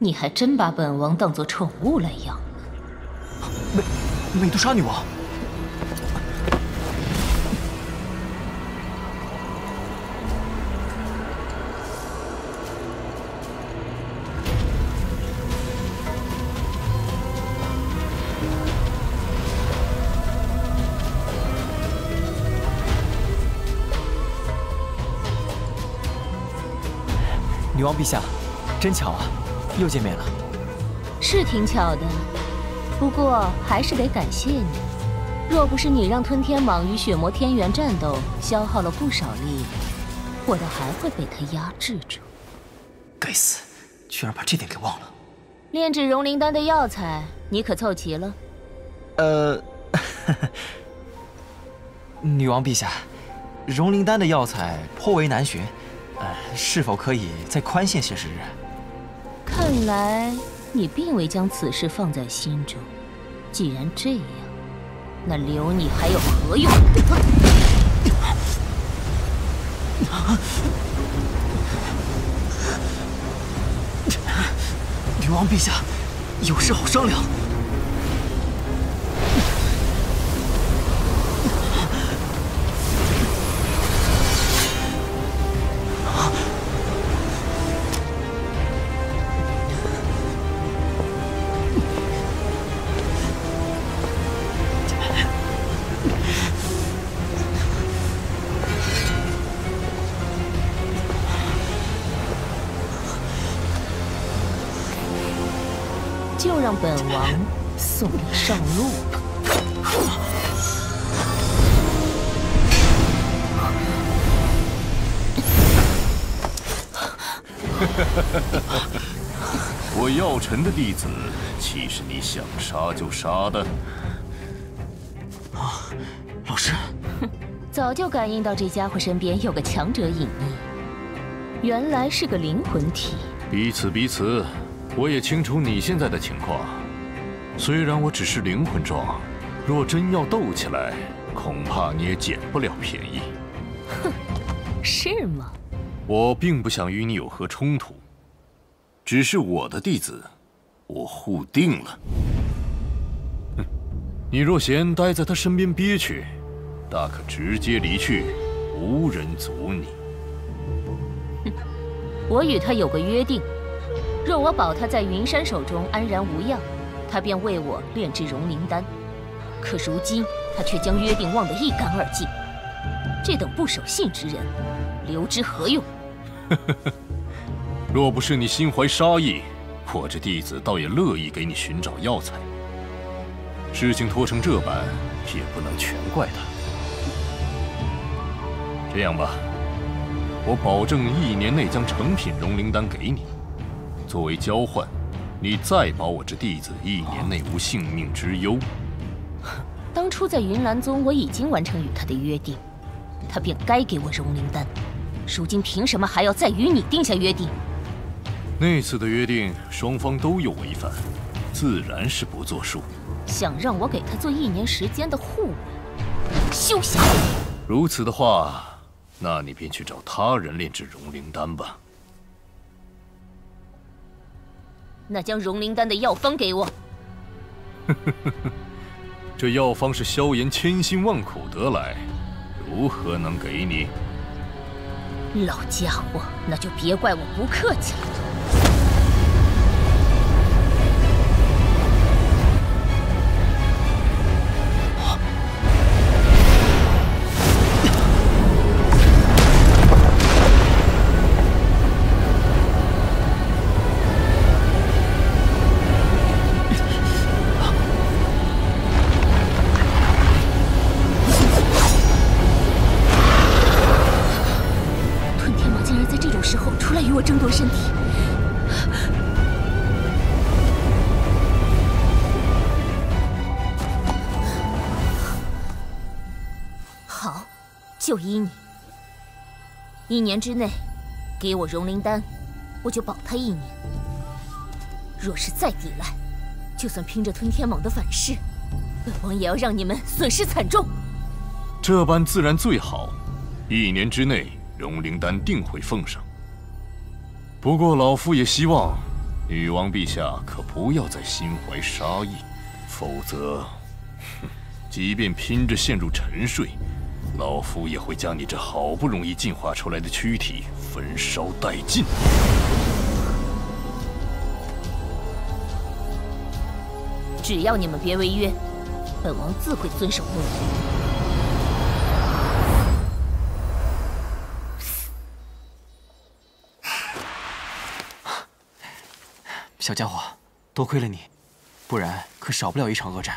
你还真把本王当做宠物来养了？美美杜莎女王。女王陛下，真巧啊，又见面了。是挺巧的，不过还是得感谢你。若不是你让吞天蟒与血魔天元战斗，消耗了不少力量，我倒还会被他压制住。该死，居然把这点给忘了。炼制融灵丹的药材，你可凑齐了？呃，女王陛下，融灵丹的药材颇为难寻。呃，是否可以再宽限些时日？看来你并未将此事放在心中。既然这样，那留你还有何用？女王陛下，有事好商量。就让本王送你上路吧。我药尘的弟子，岂是你想杀就杀的？啊，老师，早就感应到这家伙身边有个强者隐匿，原来是个灵魂体。彼此彼此，我也清楚你现在的情况。虽然我只是灵魂状，若真要斗起来，恐怕你也捡不了便宜。哼，是吗？我并不想与你有何冲突，只是我的弟子，我护定了。哼，你若嫌待在他身边憋屈，大可直接离去，无人阻你。哼，我与他有个约定，若我保他在云山手中安然无恙，他便为我炼制融灵丹。可如今他却将约定忘得一干二净，这等不守信之人，留之何用？若不是你心怀杀意，我这弟子倒也乐意给你寻找药材。事情拖成这般，也不能全怪他。这样吧，我保证一年内将成品融灵丹给你，作为交换，你再保我这弟子一年内无性命之忧。当初在云岚宗，我已经完成与他的约定，他便该给我融灵丹。如今凭什么还要再与你定下约定？那次的约定双方都有违反，自然是不作数。想让我给他做一年时间的护卫，休想！如此的话，那你便去找他人炼制融灵丹吧。那将融灵丹的药方给我。这药方是萧炎千辛万苦得来，如何能给你？老家伙，那就别怪我不客气了。就依你，一年之内给我融灵丹，我就保他一年。若是再抵赖，就算拼着吞天蟒的反噬，本王也要让你们损失惨重。这般自然最好，一年之内融灵丹定会奉上。不过老夫也希望女王陛下可不要再心怀杀意，否则，即便拼着陷入沉睡，老夫也会将你这好不容易进化出来的躯体焚烧殆尽。只要你们别违约，本王自会遵守诺言。小家伙，多亏了你，不然可少不了一场恶战。